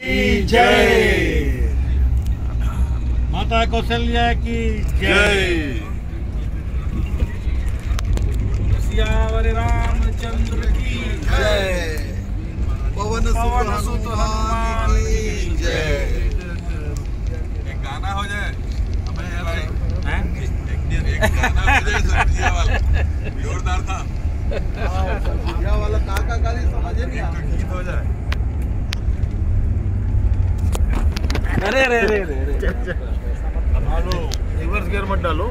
की जय। माता कौशल्या की जय। सियावर रामचंद्र की जय। पवन पवन सुत हनुमान की जय। एक गाना हो जाए। हमें भाई। हैं? एक एक गाना हो जाए सब्ज़ियाँ वाला। जोरदार था। वाला काका समझे नहीं गीत हो जाए। Reverse gear పడ్డాలు